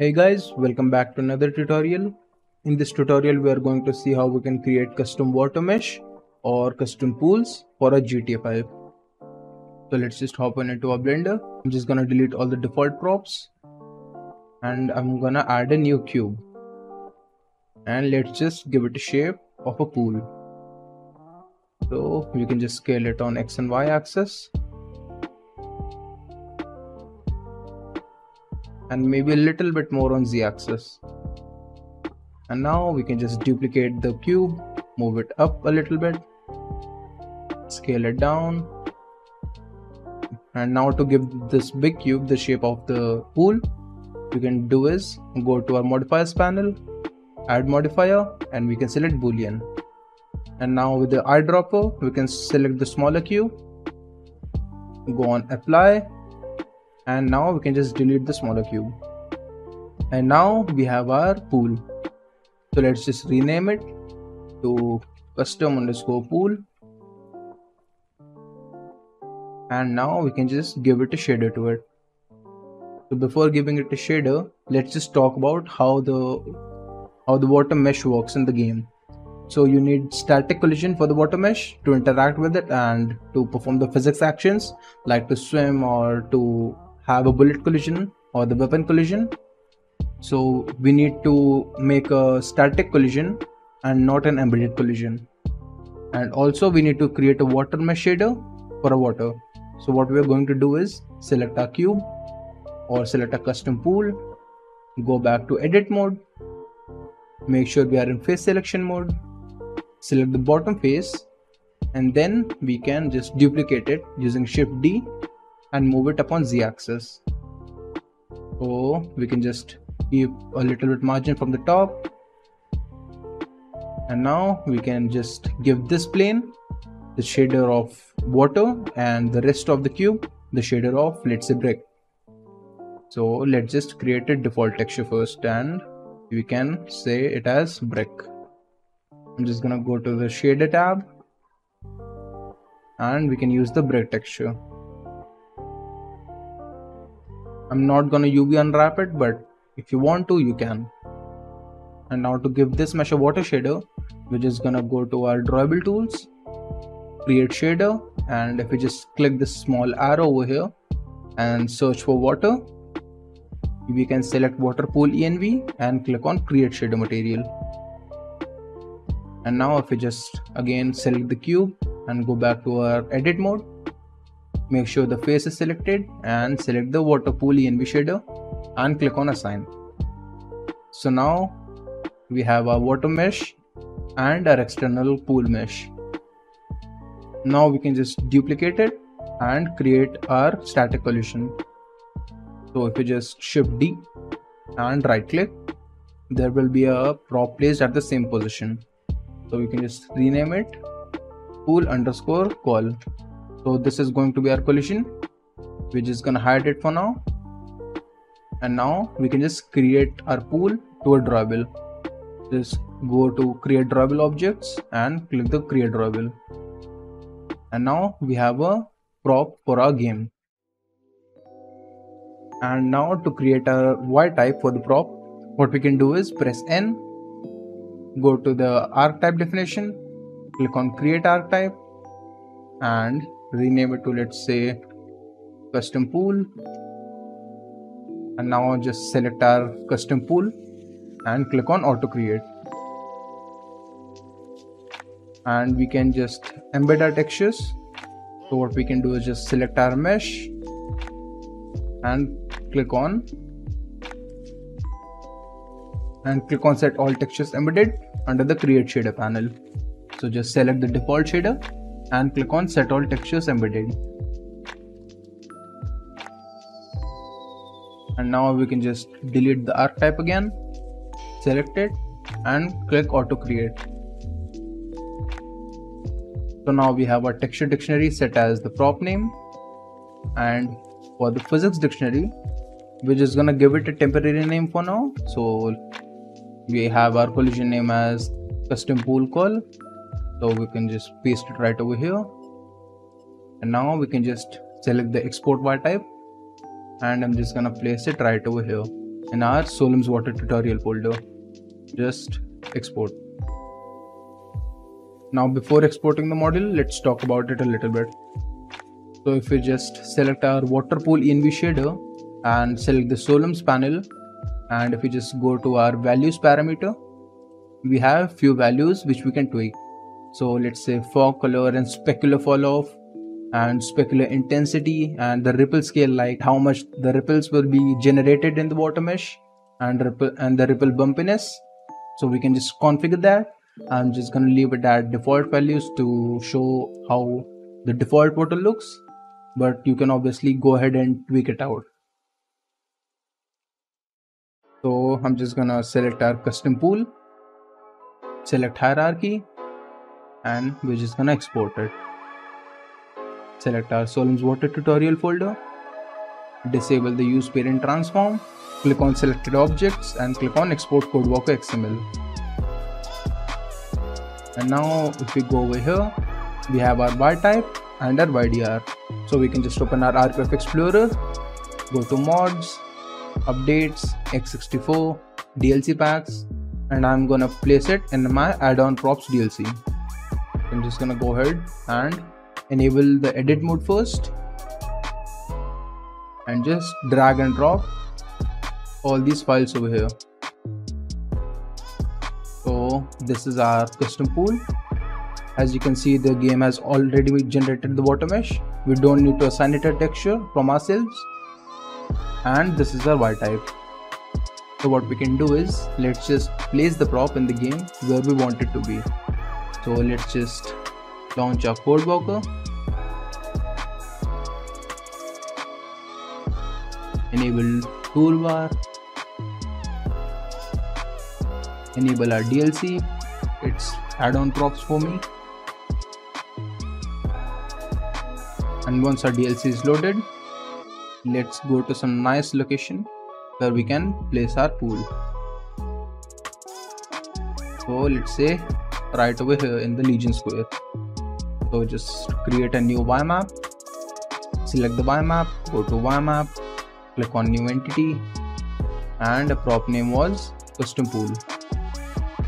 Hey guys, welcome back to another tutorial. In this tutorial, we are going to see how we can create custom water mesh or custom pools for a GTA 5. So let's just hop on into our blender. I'm just gonna delete all the default props and I'm gonna add a new cube. And let's just give it a shape of a pool. So we can just scale it on X and Y axis and maybe a little bit more on z axis and now we can just duplicate the cube move it up a little bit scale it down. And now to give this big cube the shape of the pool we can do is go to our modifiers panel add modifier and we can select boolean. And now with the eyedropper we can select the smaller cube go on apply and now we can just delete the smaller cube. And now we have our pool. So let's just rename it to custom underscore pool. And now we can just give it a shader to it. So before giving it a shader let's just talk about how the how the water mesh works in the game. So you need static collision for the water mesh to interact with it and to perform the physics actions like to swim or to have a bullet collision or the weapon collision. So we need to make a static collision and not an embedded collision. And also we need to create a water mesh shader for a water. So what we are going to do is select our cube or select a custom pool, go back to edit mode, make sure we are in face selection mode, select the bottom face and then we can just duplicate it using shift D and move it upon z-axis so we can just keep a little bit margin from the top. And now we can just give this plane the shader of water and the rest of the cube the shader of let's say brick. So let's just create a default texture first and we can say it as brick. I'm just gonna go to the shader tab and we can use the brick texture I'm not gonna UV unwrap it, but if you want to, you can. And now to give this mesh a water shader, we're just gonna go to our drawable tools, create shader, and if we just click this small arrow over here and search for water, we can select water pool env and click on create shader material. And now if we just again select the cube and go back to our edit mode, Make sure the face is selected and select the water pool env shader and click on assign. So now we have our water mesh and our external pool mesh. Now we can just duplicate it and create our static collision. So if we just shift D and right click, there will be a prop placed at the same position. So we can just rename it pool underscore call so this is going to be our collision we're just gonna hide it for now. And now we can just create our pool to a drawable. Just go to create drawable objects and click the create drawable. And now we have a prop for our game. And now to create a y type for the prop what we can do is press n go to the archetype definition click on create archetype and rename it to let's say custom pool. And now just select our custom pool and click on auto create and we can just embed our textures. So what we can do is just select our mesh and click on. And click on set all textures embedded under the create shader panel. So just select the default shader and click on set all textures embedded. And now we can just delete the archetype again, select it and click auto create. So now we have our texture dictionary set as the prop name and for the physics dictionary we're just gonna give it a temporary name for now so we have our collision name as custom pool call so we can just paste it right over here and now we can just select the export y type and I'm just gonna place it right over here in our Sollumz water tutorial folder. Just export. Now before exporting the model, let's talk about it a little bit. So if we just select our water pool env shader and select the Sollumz panel and if we just go to our values parameter, we have few values which we can tweak. So let's say fog color and specular fall off and specular intensity and the ripple scale like how much the ripples will be generated in the water mesh and ripple and the ripple bumpiness. So we can just configure that. I'm just going to leave it at default values to show how the default water looks but you can obviously go ahead and tweak it out. So i'm just gonna select our custom pool select hierarchy and we're just gonna export it Select our Sollumz water tutorial folder. Disable the use parent transform. Click on selected objects and click on export CodeWalker XML. And now if we go over here, we have our bar type and our YDR. So we can just open our RPF Explorer, go to mods, updates, x64, DLC packs, and I'm gonna place it in my add-on props DLC. I'm just gonna go ahead and enable the edit mode first and just drag and drop all these files over here. So this is our custom pool. As you can see the game has already generated the water mesh we don't need to assign it a texture from ourselves. And this is our y type. So what we can do is let's just place the prop in the game where we want it to be so let's just launch our CodeWalker enable toolbar. Enable our DLC it's add-on props for me. And once our DLC is loaded let's go to some nice location where we can place our pool. So let's say right over here in the legion square. So just create a new Y map select the Y map go to Y map click on new entity and a prop name was custom pool.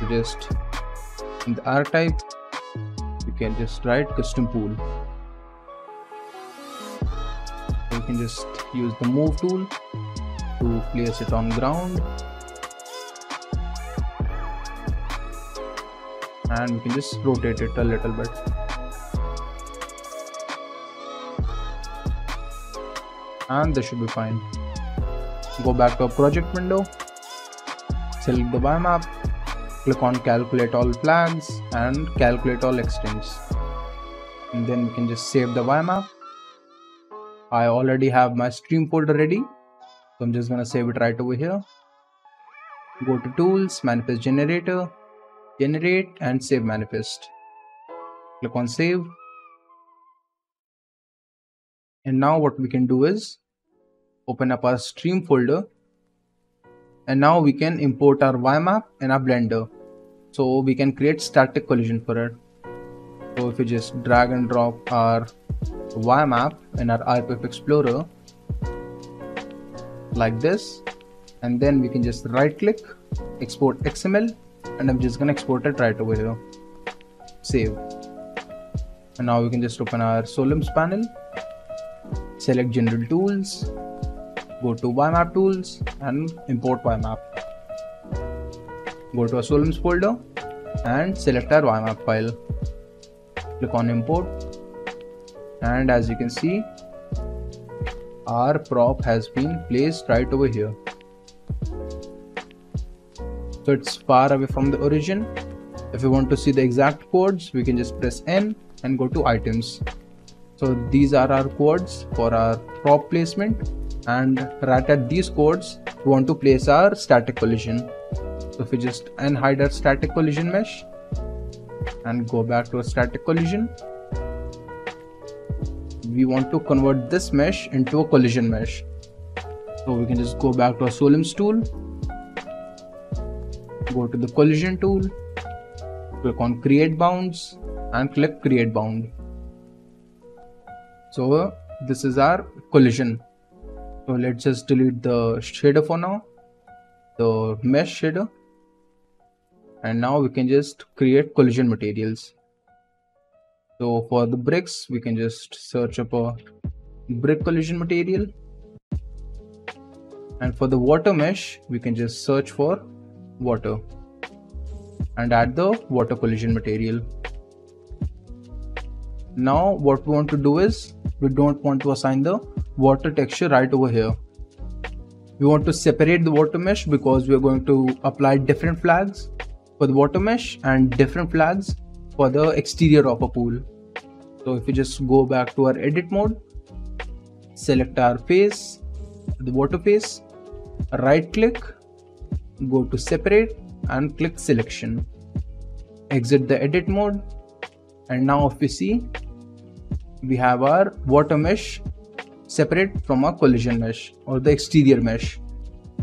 So just in the archetype you can just write custom pool. So you can just use the move tool to place it on ground and we can just rotate it a little bit. And this should be fine. Go back to our project window. Select the map click on calculate all plans and calculate all extents. And then we can just save the map I already have my stream folder ready. So I'm just gonna save it right over here. Go to tools manifest generator generate and save manifest. Click on save. And now what we can do is open up our stream folder. And now we can import our YMap in our blender. So we can create static collision for it. So if we just drag and drop our YMap in our RPF Explorer like this. And then we can just right click export XML and I'm just gonna export it right over here. Save. And now we can just open our Sollumz panel. Select general tools. Go to YMap tools and import YMap. Go to our Sollumz folder and select our YMap file. Click on import. And as you can see our prop has been placed right over here so it's far away from the origin. If we want to see the exact codes we can just press n and go to items. So these are our codes for our prop placement. And right at these codes we want to place our static collision. So if we just unhide our static collision mesh and go back to a static collision we want to convert this mesh into a collision mesh. So we can just go back to our Sollumz tool go to the collision tool click on create bounds and click create bound. So this is our collision. So let's just delete the shader for now the mesh shader. And now we can just create collision materials. So for the bricks we can just search up a brick collision material. And for the water mesh we can just search for water. And add the water collision material. Now what we want to do is we don't want to assign the water texture right over here. We want to separate the water mesh because we are going to apply different flags for the water mesh and different flags for the exterior of a pool. So if we just go back to our edit mode select our face the water face right click go to separate and click selection. Exit the edit mode. And now if we see we have our water mesh separate from our collision mesh or the exterior mesh.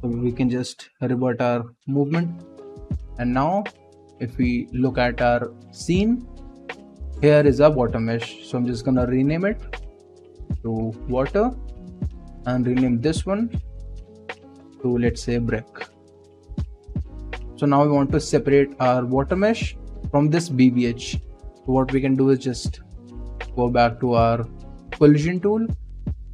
So we can just revert our movement. And now if we look at our scene here is our water mesh. So i'm just gonna rename it to water and rename this one to let's say brick so now we want to separate our water mesh from this. So what we can do is just go back to our collision tool,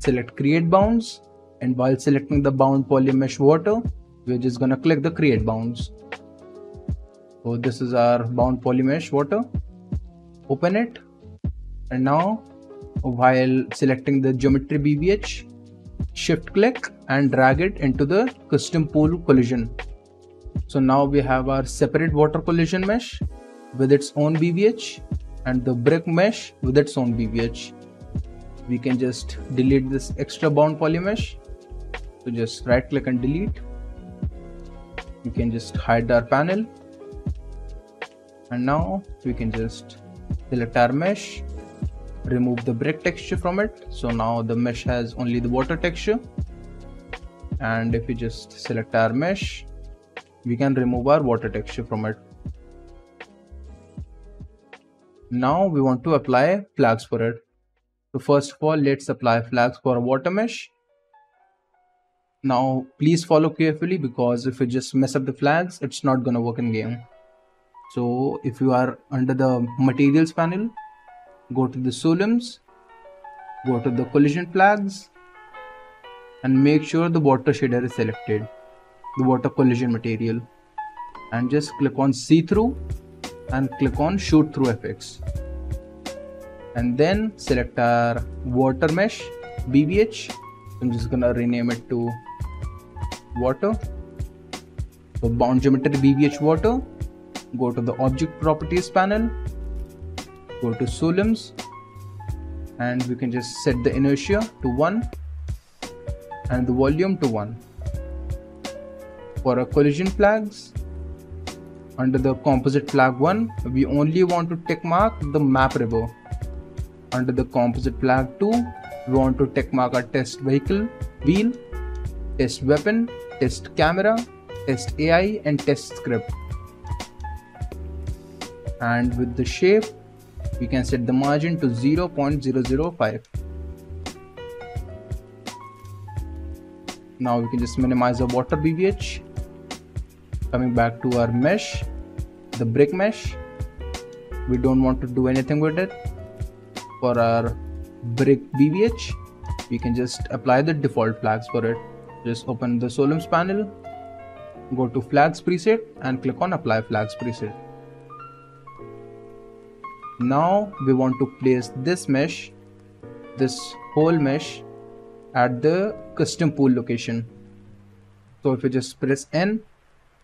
select create bounds, and while selecting the bound polymesh water, we're just gonna click the create bounds. So this is our bound polymesh water. Open it, and now while selecting the geometry BVH, shift click and drag it into the custom pool collision. So now we have our separate water collision mesh with its own BVH and the brick mesh with its own BVH. We can just delete this extra bound polymesh. So just right click and delete. We can just hide our panel. And now we can just select our mesh, remove the brick texture from it. So now the mesh has only the water texture. And if we just select our mesh, we can remove our water texture from it. Now we want to apply flags for it. So first of all, let's apply flags for a water mesh. Now please follow carefully because if you just mess up the flags, it's not gonna work in game. So if you are under the materials panel, go to the Sollumz, go to the collision flags and make sure the water shader is selected, the water collision material. And just click on see through and click on shoot through effects. And then select our water mesh BVH I'm just gonna rename it to water. So bound geometry BVH water. Go to the object properties panel. Go to Sollumz and we can just set the inertia to 1 and the volume to 1 for our collision flags under the composite flag 1, we only want to tick mark the map river. Under the composite flag 2, we want to tick mark our test vehicle, wheel, test weapon, test camera, test AI and test script. And with the shape, we can set the margin to 0.005. Now we can just minimize the water BVH coming back to our mesh the brick mesh. We don't want to do anything with it. For our brick BVH we can just apply the default flags for it. Just open the Sollumz panel go to flags preset and click on apply flags preset. Now we want to place this mesh this whole mesh at the custom pool location. So if you just press n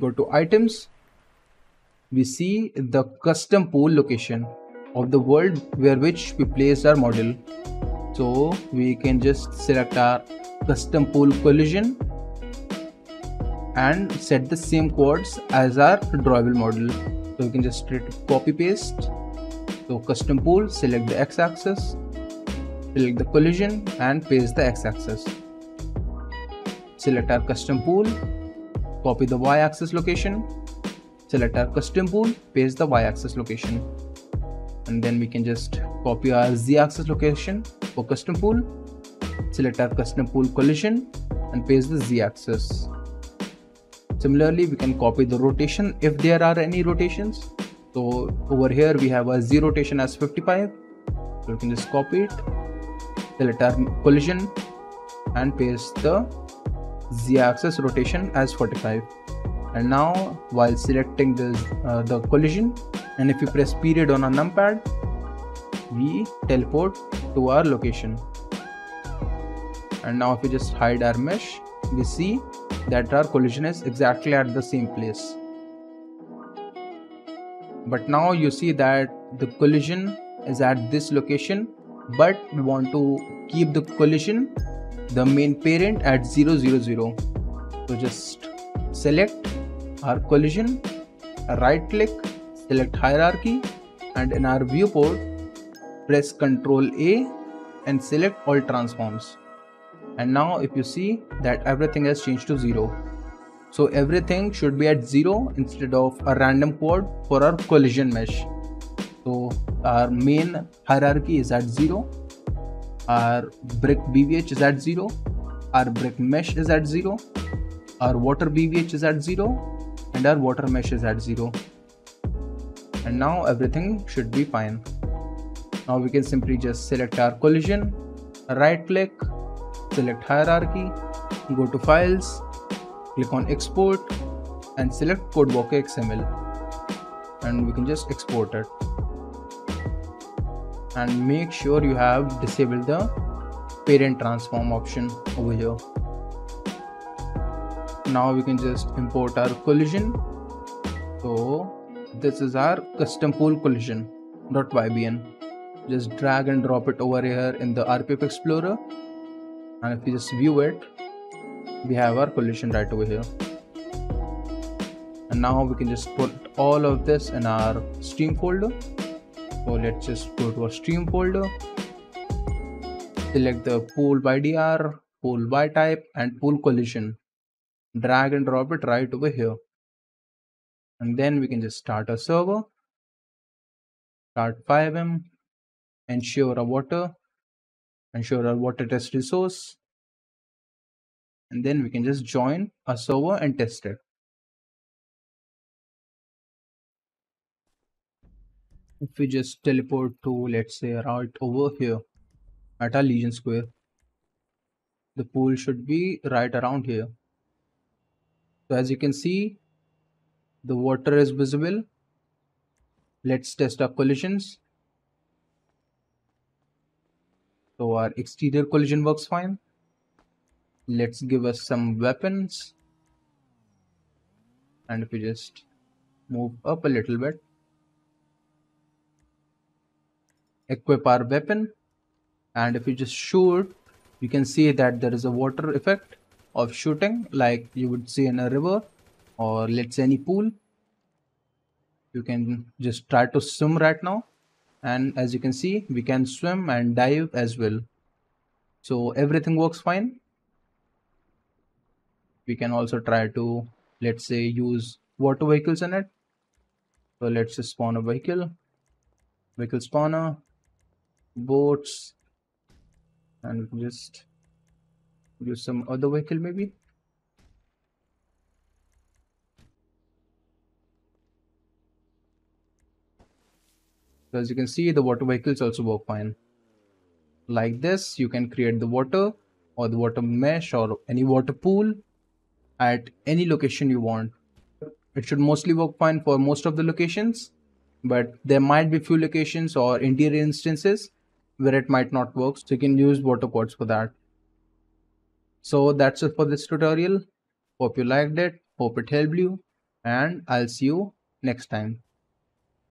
go to items. We see the custom pool location of the world where which we place our model. So we can just select our custom pool collision and set the same codes as our drawable model. So we can just copy paste. So custom pool select the x-axis select the collision and paste the x-axis. Select our custom pool copy the y-axis location, select our custom pool, paste the y-axis location. And then we can just copy our z-axis location for custom pool, select our custom pool collision and paste the z-axis. similarly we can copy the rotation if there are any rotations so over here we have a z rotation as 55 so we can just copy it select our collision and paste the z-axis rotation as 45 and now while selecting this uh, the collision and if you press period on a numpad we teleport to our location. And now if we just hide our mesh we see that our collision is exactly at the same place. But now you see that the collision is at this location but we want to keep the collision the main parent at 0 0 0 so just select our collision right click select hierarchy and in our viewport press ctrl a and select all transforms. And now if you see that everything has changed to 0 so everything should be at 0 instead of a random quad for our collision mesh. So our main hierarchy is at 0 our brick bvh is at 0 our brick mesh is at 0 our water bvh is at 0 and our water mesh is at 0 and now everything should be fine. Now we can simply just select our collision right click select hierarchy go to files click on export and select codewalker xml and we can just export it and make sure you have disabled the parent transform option over here. Now we can just import our collision. So this is our custom pool collision .ybn just drag and drop it over here in the rpf explorer. And if you just view it we have our collision right over here. And now we can just put all of this in our stream folder so let's just go to our stream folder. Select the pool by dr pool by type and pool collision. Drag and drop it right over here. And then we can just start a server. Start FiveM ensure a water. Ensure our water test resource. And then we can just join a server and test it if we just teleport to let's say right over here at our legion square the pool should be right around here. So as you can see the water is visible. Let's test our collisions. So our exterior collision works fine. Let's give us some weapons. And if we just move up a little bit equip our weapon. And if you just shoot you can see that there is a water effect of shooting like you would see in a river or let's say any pool. You can just try to swim right now. And as you can see we can swim and dive as well. So everything works fine. We can also try to let's say use water vehicles in it. So let's just spawn a vehicle. Vehicle spawner boats and just use some other vehicle maybe So as you can see, the water vehicles also work fine. Like this, you can create the water or the water mesh or any water pool at any location you want. It should mostly work fine for most of the locations, but there might be few locations or interior instances where it might not work. So you can use water quads for that. So that's it for this tutorial. Hope you liked it. Hope it helped you and I'll see you next time.